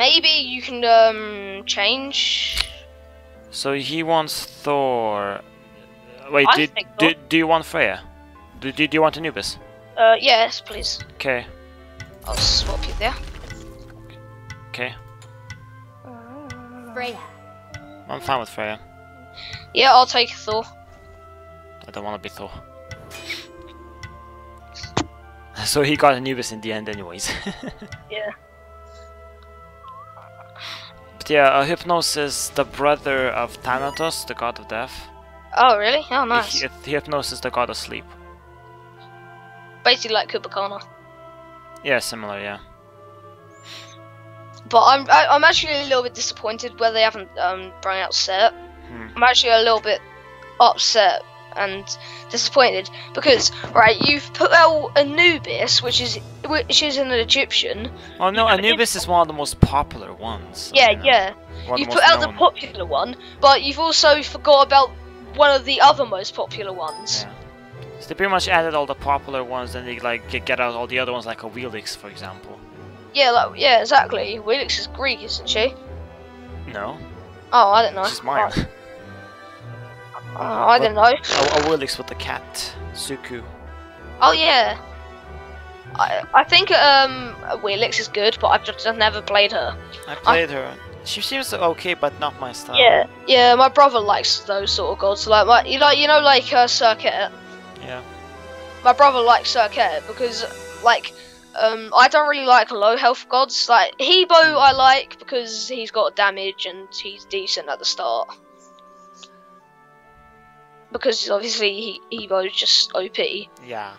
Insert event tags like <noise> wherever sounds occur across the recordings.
Maybe you can um change. So he wants Thor. Wait, I do, think do, do you want Freya? Do, do, do you want Anubis? Uh, yes, please. Okay, I'll swap you there. okay. Freya. I'm fine with Freya. Yeah, I'll take Thor. I don't want to be Thor. <laughs> So he got Anubis in the end, anyways. <laughs> Yeah. Yeah, uh, Hypnos is the brother of Thanatos, the god of death. Oh, really? Oh, nice. Hy- Hypnos is the god of sleep. Basically like Kumbhakarna. Yeah, similar, yeah. But I'm I, I'm actually a little bit disappointed where they haven't um brought out Set. Hmm. I'm actually a little bit upset and disappointed because right you've put out Anubis, which is which is an Egyptian. Oh no, Anubis is one of the most popular ones. Yeah, you know, yeah. one of You've the put out the popular one, but you've also forgot about one of the other most popular ones. Yeah. So they pretty much added all the popular ones, then they like get out all the other ones, like Awilix, for example. Yeah, like yeah, exactly. Wilix is Greek, isn't she? No, Oh, I don't know. she's mine. <laughs> Oh, I don't know. a, a Wheelix with the cat, Suku. Oh yeah. I I think um Wilix is good, but I've just never played her. I played her. She seems okay, but not my style. Yeah, yeah. My brother likes those sort of gods. Like my, you know, you know, like uh, Circuit. Yeah. My brother likes Circuit because, like, um, I don't really like low health gods. Like Hebo, I like because he's got damage and he's decent at the start. Because obviously he, Hebo's just OP. Yeah.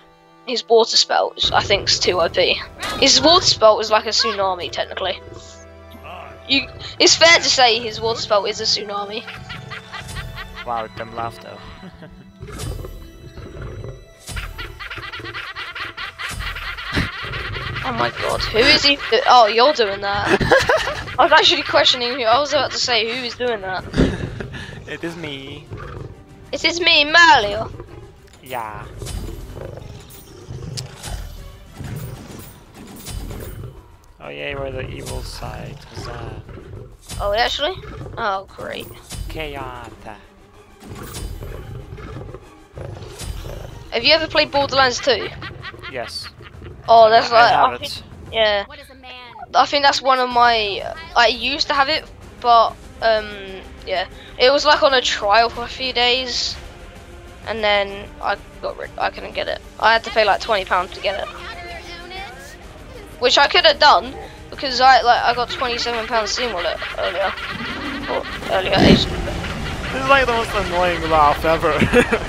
His water spell, is- I think, is too OP. His water spell is like a tsunami, technically. You, it's fair to say his water spell is a tsunami. Wow, them laugh though. <laughs> Oh my god, who is he? Oh, you're doing that. I was actually questioning you. I was about to say who is doing that. <laughs> it is me. It is me, Mario. Yeah. Oh yeah, we're the evil side. Huzzah. Oh, actually? Oh, great. Kayata. Have you ever played Borderlands 2? Yes. Oh, that's I like. have I it. think, yeah, What is a man? I think that's one of my. I used to have it, but um, yeah, it was like on a trial for a few days, and then I got rid. I couldn't get it. I had to pay like twenty pounds to get it, which I could have done because I like I got twenty seven pounds Steam wallet earlier. Or earlier age. This is like the most annoying laugh ever.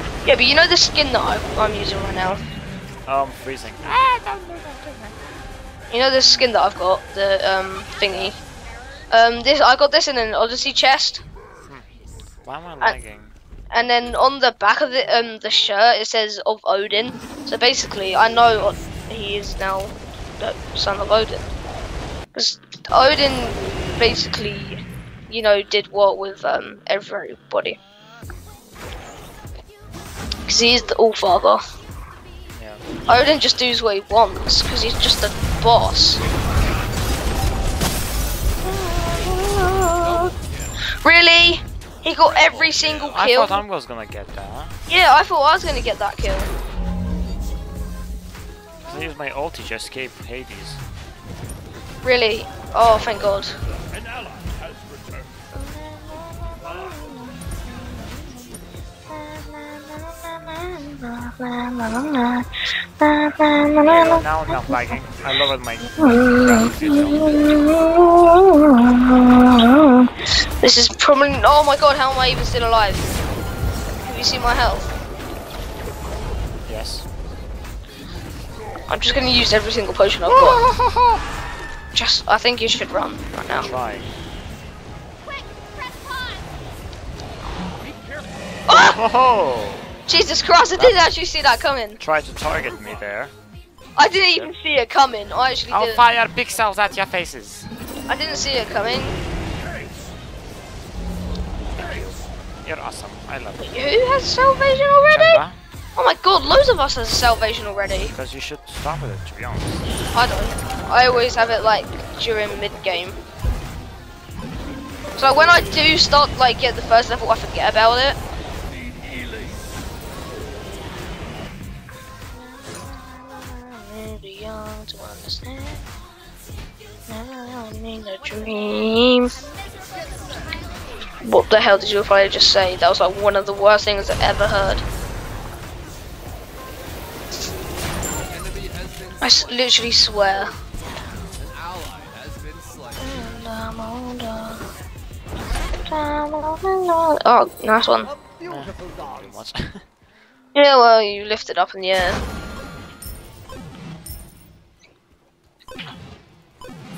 <laughs> Yeah, but you know the skin that I, I'm using right now. oh, I'm freezing. You know the skin that I've got, the um thingy. Um, this I got this in an Odyssey chest, Why am I I- lagging? and then on the back of the um the shirt it says of Odin. So basically, I know he is now the son of Odin, because Odin basically, you know, did what with um everybody. Because he is the All Father. Yeah. Odin just does what he wants because he's just a boss. Really? He got every single kill. I thought I was gonna get that. Yeah, I thought I was gonna get that kill. I used my ulti to escape Hades. Really? Oh, thank God. Now I'm not lagging. I love it, my This is probably. Oh my God, how am I even still alive? Have you seen my health? Yes. I'm just gonna use every single potion I've got. <laughs> Just, I think you should run right now. Try. Quick, press pause. Ah! Oh! Jesus Christ, I didn't actually see that coming. Try to target me there. I didn't even see it coming. I actually I'll didn't. fire pixels at your faces. I didn't see it coming. You're awesome. I love you. Who has salvation already? Oh my god, loads of us has salvation already. Because you should stop with it, to be honest. I don't. I always have it like during mid game. So when I do start like get the first level, I forget about it. Young to understand. I need a dream. What the hell did your father just say? That was like one of the worst things I've ever heard. I s- literally swear. And I'm older. I'm older. Oh, nice one. <laughs> Yeah, well, you lift it up in the air.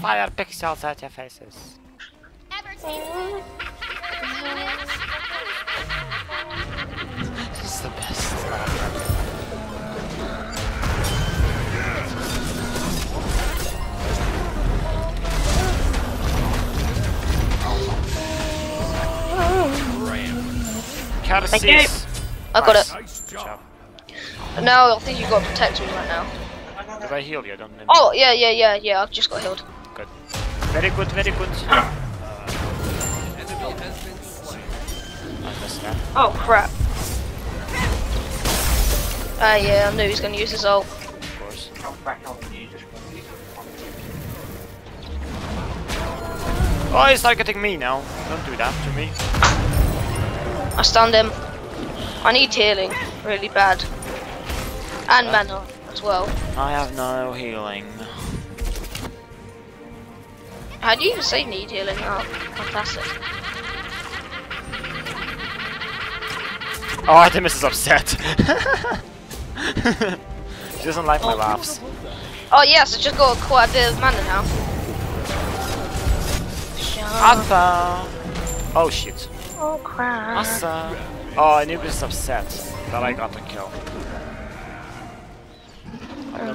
Fire pixels at your faces. This is the best. Curses. I got it. Good job. Now I think you got to protect me right now. Did I heal you? I don't oh, remember. Oh, yeah, yeah, yeah, yeah, I've just got healed. Very good, very good. I missed that, Oh, crap. Ah, yeah, I knew he was going to use his ult. of course. Oh, he's targeting me now. Don't do that to me. I stunned him. I need healing really bad. And mana as well. I have no healing. How do you even say need healing? Oh, fantastic. Oh, Artemis is upset. <laughs> she doesn't like my laughs. Oh, yes, I just got quite a bit of mana now. Ata! Oh shit. Oh, crap. Asa! Oh, Anubis is upset that I got the kill.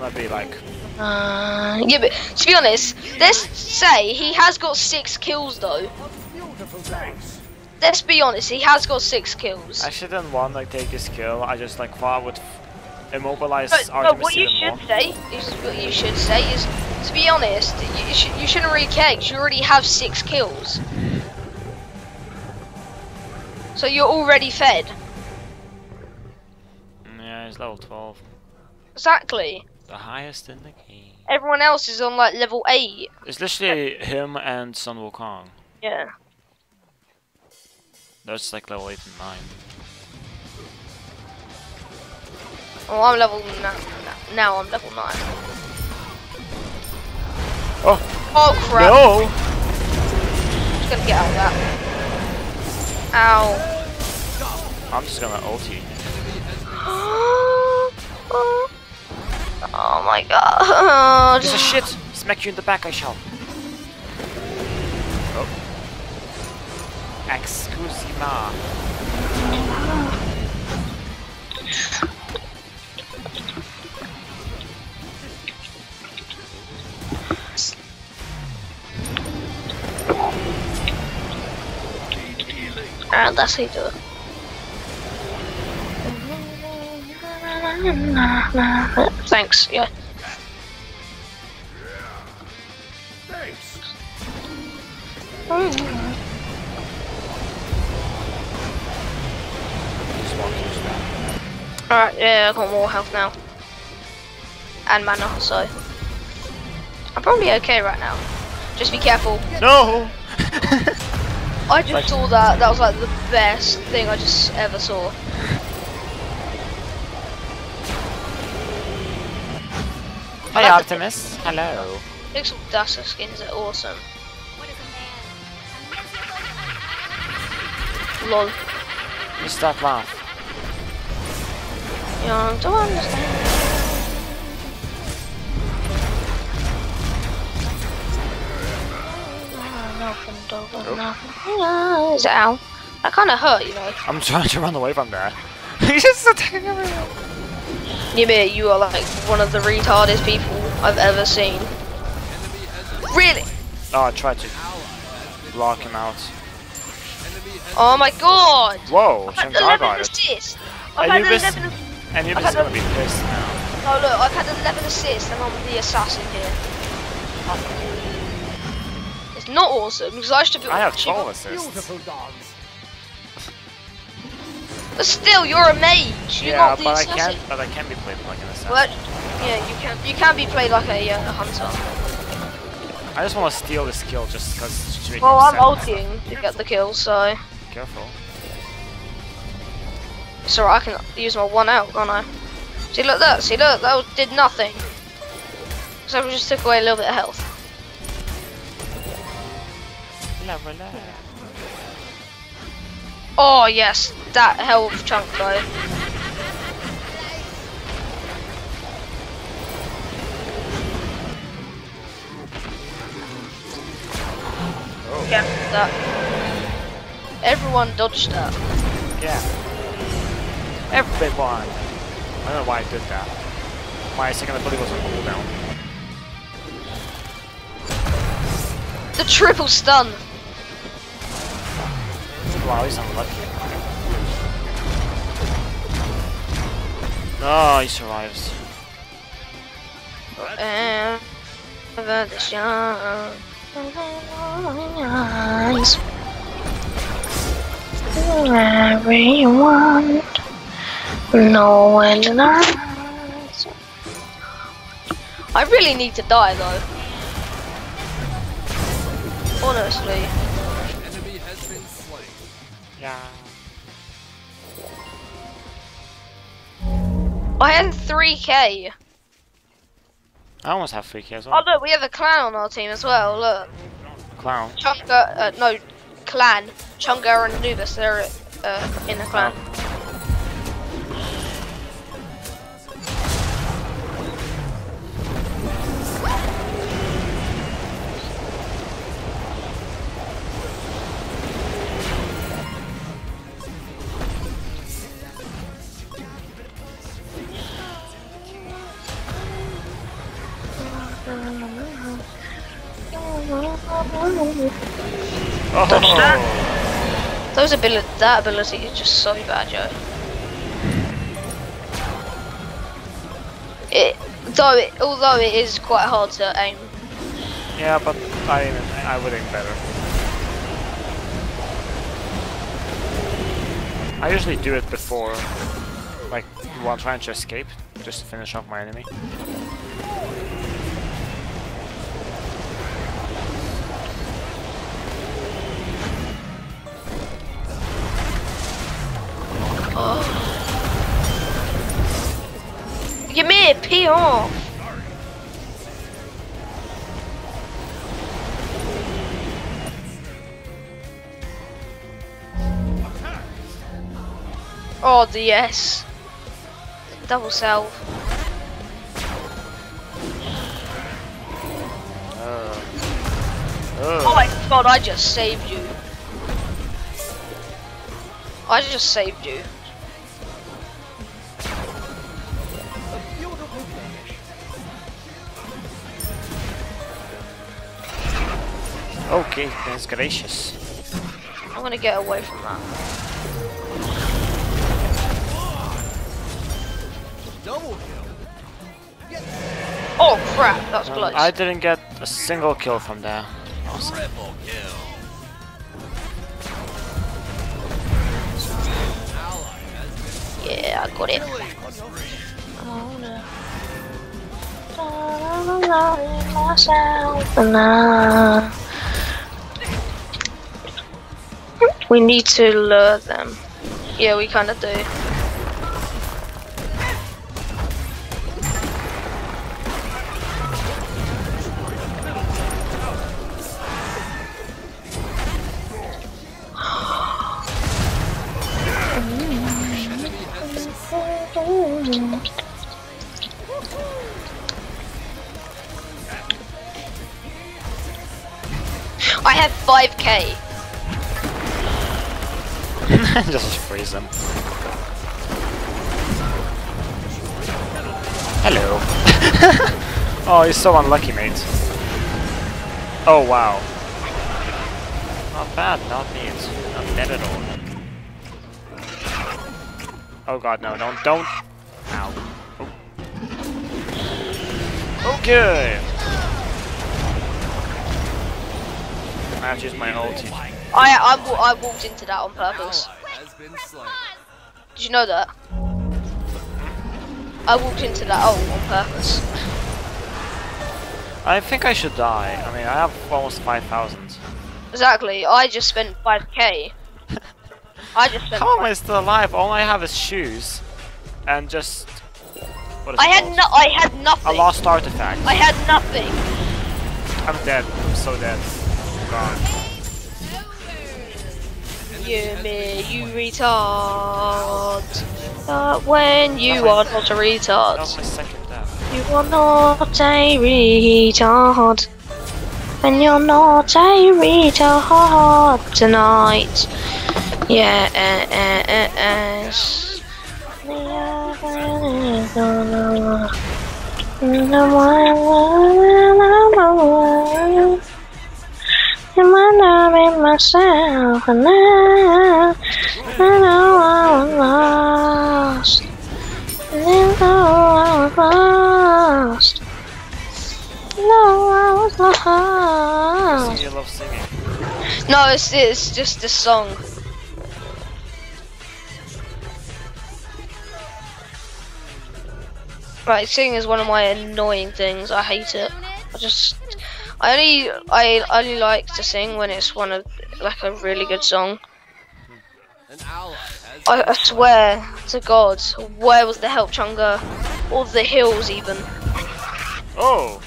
I'm gonna be like, Uh, yeah, but to be honest, let's say he has got six kills though. Let's be honest, he has got six kills. I actually didn't want to take his kill, I just like thought I would immobilize But, but what you should more. say is what you should say is, to be honest, you, sh- you shouldn't really care 'cause you already have six kills. So you're already fed. Mm, Yeah, he's level 12. Exactly. The highest in the game. Everyone else is on like level eight. It's literally him and Sun Wukong. Yeah. That's like level 8 and 9. Oh, I'm level now. Now I'm level nine. Oh! Oh crap! No! Just gonna get out of that. Ow. I'm just gonna ult you. <gasps> <gasps> oh Oh my god. Piece of shit! Smack you in the back, I shall. Oh. Excusez-moi. Alright, that's how you do it. Thanks, yeah. Walk through. Alright, yeah, I got more health now. And mana, so. I'm probably okay right now. Just be careful. No! <laughs> I just saw that. That was like the best thing I just ever saw. Hi like the- Optimus. Hello. Pixel Duster skins are awesome. What is a man? Lol. Just that laugh. Yeah, I don't understand. Nothing. Oh, is it Al? That kind of hurt, you know. I'm trying to run away from that. <laughs> He's just attacking everyone. You you are like one of the retardest people I've ever seen. Really? Oh, I tried to block him out. Oh my god! Whoa, I've had 11 got it. assists! I've had Anubis, 11 Anubis I've is had gonna be pissed now. Oh look, I've had 11 assists and I'm the assassin here. It's not awesome because I should be. I have 12 assists. Beautiful dogs. But still, you're a mage. You're Yeah, not the but I can't. But I can be played like an assassin. Well, yeah, you can. You can be played like a, uh, a hunter. I just want to steal this kill just because. Well, I'm ulting to get the kill, so Careful. so I can use my one out, can't I? See, look that. See, look that did nothing. So we just took away a little bit of health. Oh yes, that health chunk though. Yeah, that. Everyone dodged that. Yeah. Everyone. I don't know why I did that. My second ability was on cooldown. The triple stun. Wow, he's unlucky. Oh, he survives. And over the shine. Everyone know when I really need to die though. Honestly. Enemy has been slain. Yeah. I had 3k. I almost have 3k as well. Oh look, we have a clan on our team as well, look. Clown. Chunga, uh, no, clan. Chunga and Anubis, they're uh, in the clan. Oh, Those ability, that ability is just so bad, yo. It, though, it, although it is quite hard to aim. yeah, but I aim, I would aim better. I usually do it before, like, while trying to escape, just to finish off my enemy. Give me a pee off. Oh, the yes. Double self. Uh, Oh my god, I just saved you. I just saved you. Okay, that's gracious. I'm gonna get away from that. Double kill. Oh crap, that's was Um, close. I didn't get a single kill from there. Awesome. Triple kill. Ally has been Yeah, I got it. killing spree. We need to lure them. Yeah, we kind of do. <laughs> Just freeze them. Hello. <laughs> oh, you're so unlucky, mate. Oh, wow. Not bad, not neat. Not bad at all. Oh god, no, don't, don't. Ow. Oh. Okay. I have to use my ulti. I I, wa- I walked into that on purpose. Has been slain. Did you know that? I walked into that ult on purpose. I think I should die. I mean, I have almost 5,000. Exactly. I just spent 5k. I just spent. How am I 5K. still alive? All I have is shoes. And just... What is I it had called? no. I had nothing. A nothing. lost artifact. I had nothing. I'm dead. I'm so dead. Gone. You me, you retard. But when you are not a retard, my second death. you are not a retard. And you're not a retard tonight. Yeah, uh, uh, uh, uh. Myself and now I know I was lost. And though I was lost. No, I was lost. See, you love singing. No, it's it's just a song. Right, singing is one of my annoying things. I hate it. I just, I only, I only like to sing when it's one of like a really good song. An ally has I, I swear to God, where was the help chunga, or the hills even? Oh!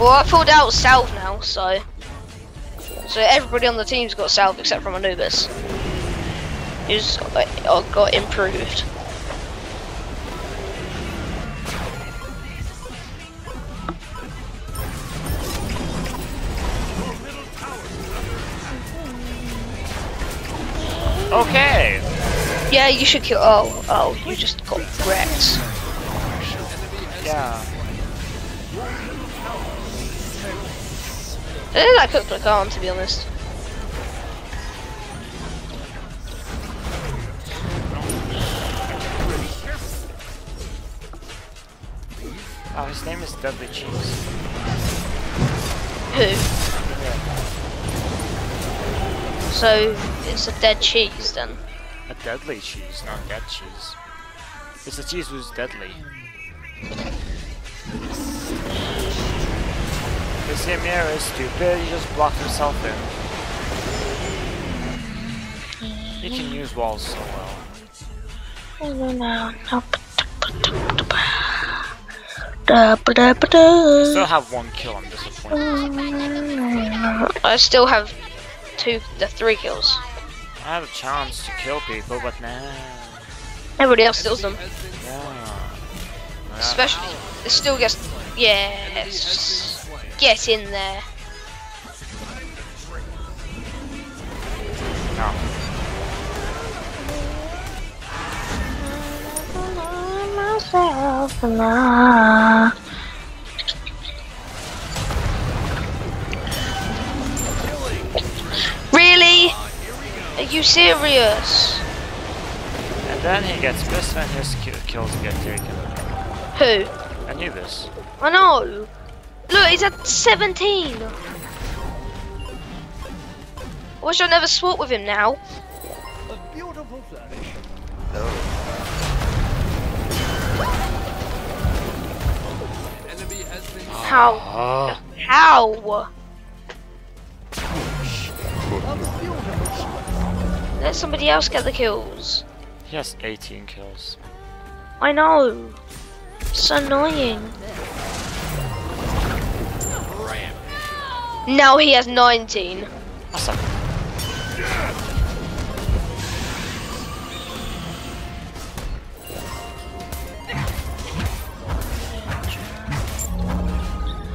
Well, I pulled out Salve now, so so everybody on the team's got Salve except from Anubis, who's uh, got improved. Okay! Yeah, you should kill. Oh, oh, you just got wrecked. Yeah. Eh, I think I cooked like arm, to be honest. Oh, his name is Deadly Cheese. Who? So it's a dead cheese then. A deadly cheese, not dead cheese. It's a cheese who's deadly. This Ymir is stupid, he just blocked himself in. He can use walls so well. I still have one kill, I'm disappointed. I still have two, the three kills. I had a chance to kill people, but nah. Everybody else steals them. Yeah. Yeah. Especially, it still gets. Yes. Get in there. No. Myself alive. You serious? And then he gets pissed when his ki- kills get taken. Who? I knew this. I know. Look, he's at 17. I wish I never swap with him now. a beautiful flourish. An enemy has been How? Oh. How? Let somebody else get the kills. He has 18 kills. I know. It's annoying. Now he has 19. Awesome.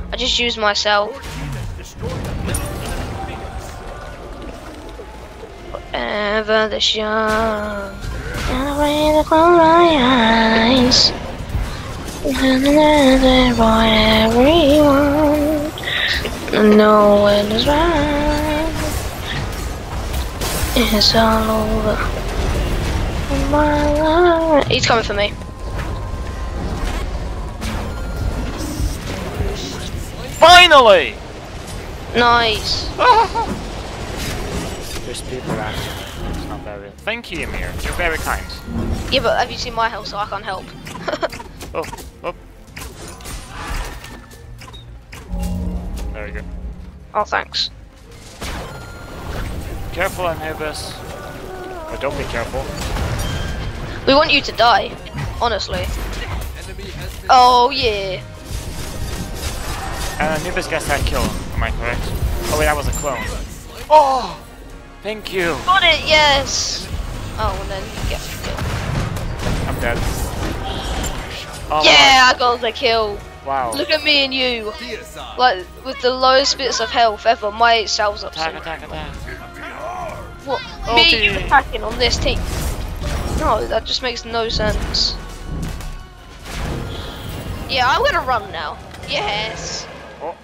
I just used myself. Young. And the way to close my eyes. And then for everyone. No one is right. It's all over. My life. He's coming for me. Finally! Nice. <laughs> There's people acting. It's not very. Thank you, Ymir. You're very kind. Yeah, but have you seen my health so I can't help? <laughs> Oh, oh. There you go. oh, thanks. Careful, Anubis. But don't be careful. We want you to die, honestly. Enemy has been Oh, yeah. And Anubis gets that kill. Am I correct? Oh wait, that was a clone. Oh! Thank you. Got it, yes! Oh, and then you get the kill. I'm dead. Oh, Yeah, I got the kill. Wow. Look at me and you. Like, with the lowest bits of health ever, my cells up. Attack, attack, attack. What? Oh, me and you attacking on this team? No, that just makes no sense. Yeah, I'm gonna run now. Yes. Oh.